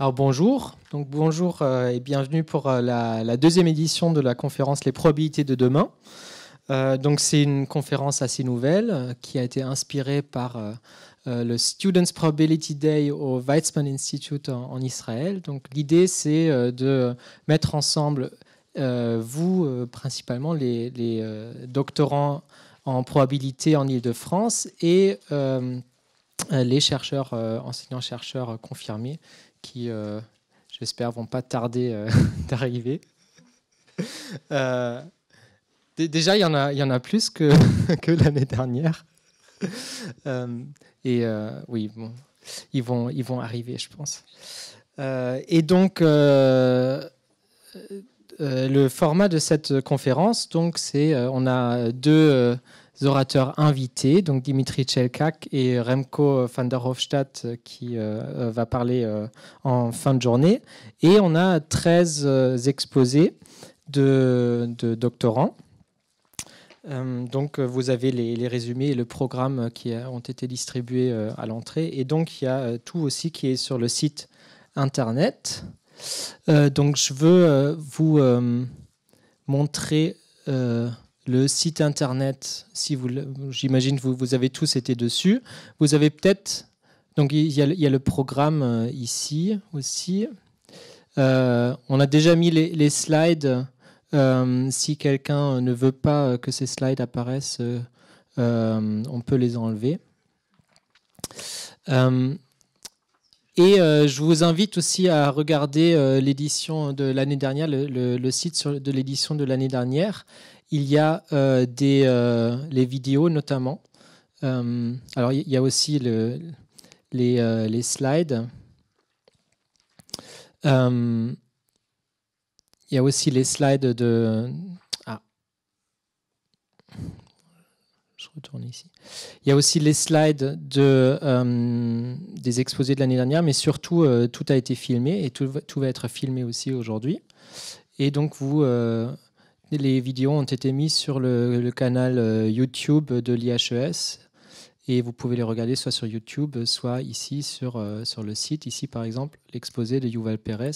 Alors bonjour, donc bonjour euh, et bienvenue pour euh, la, deuxième édition de la conférence Les probabilités de demain. Euh, donc c'est une conférence assez nouvelle qui a été inspirée par le Students Probability Day au Weizmann Institute en, Israël. Donc l'idée c'est de mettre ensemble vous principalement les, les doctorants en probabilité en Ile-de-France et les chercheurs, enseignants-chercheurs confirmés qui, euh, j'espère, vont pas tarder euh, d'arriver. Euh, déjà, il y, en a, y en a plus que, l'année dernière. et oui, ils, vont, ils vont arriver, je pense. et donc, le format de cette conférence, donc, c'est on a deux orateurs invités, donc Dimitri Tchelkak et Remco van der Hofstadt qui euh, va parler euh, en fin de journée. Et on a 13 euh, exposés de, doctorants. donc vous avez les, résumés et le programme qui ont été distribués à l'entrée. Et donc il y a tout aussi qui est sur le site internet. donc je veux vous montrer le site internet, si vous, j'imagine vous, vous, avez tous été dessus. Vous avez peut-être, donc il y, a, le programme euh, ici aussi. Euh, on a déjà mis les, slides. Euh, si quelqu'un ne veut pas que ces slides apparaissent, on peut les enlever. et je vous invite aussi à regarder l'édition de l'année dernière, le, site de l'édition de l'année dernière il y a euh, des, euh, les vidéos notamment. Euh, alors il y a aussi le, les, les, slides. il y a aussi les slides de... Ah. Je retourne ici. Il y a aussi les slides de, des exposés de l'année dernière, mais surtout, tout a été filmé et tout, tout va être filmé aussi aujourd'hui. Et donc, vous, les vidéos ont été mises sur le, canal euh, YouTube de l'IHES et vous pouvez les regarder soit sur YouTube, soit ici sur, euh, le site. Ici, par exemple, l'exposé de Yuval Pérez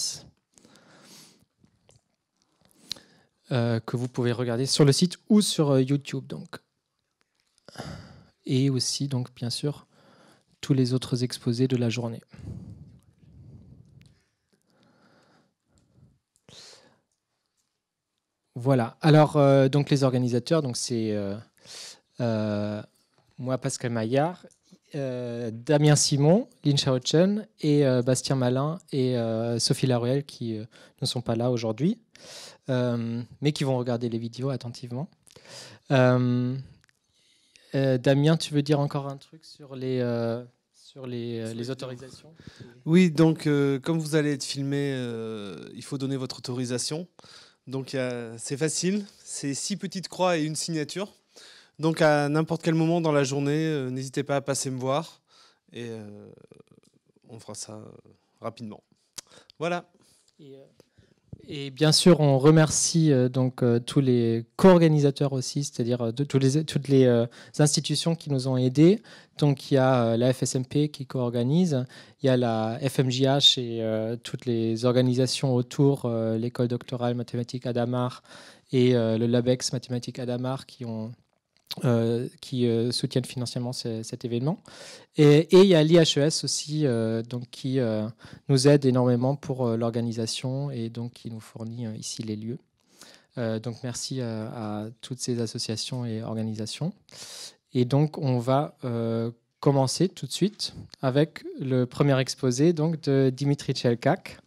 euh, que vous pouvez regarder sur le site ou sur YouTube. Donc. Et aussi, donc, bien sûr, tous les autres exposés de la journée. Voilà. Alors, euh, donc les organisateurs, donc c'est euh, euh, moi, Pascal Maillard, Damien Simon, Lynn Chen et Bastien Malin et Sophie Laruelle qui ne sont pas là aujourd'hui, mais qui vont regarder les vidéos attentivement. Damien, tu veux dire encore un truc sur les sur autorisations? Oui, donc comme vous allez être filmé, il faut donner votre autorisation. Donc c'est facile, c'est six petites croix et une signature. Donc à n'importe quel moment dans la journée, euh, n'hésitez pas à passer me voir et euh, on fera ça euh, rapidement. Voilà. Et, bien sûr, on remercie donc tous les co-organisateurs aussi, c'est-à-dire les, toutes les institutions qui nous ont aidés. Donc il y a la FSMP qui co-organise, il y a la FMJH et euh, toutes les organisations autour, euh, l'école doctorale mathématique Adamar et euh, le LabEx mathématique Adamar qui, ont, qui soutiennent financièrement cet événement. Et, il y a l'IHES aussi donc, qui nous aide énormément pour l'organisation et donc qui nous fournit ici les lieux. donc merci à, toutes ces associations et organisations. Et donc on va commencer tout de suite avec le premier exposé donc, de Dimitri Tchelkak.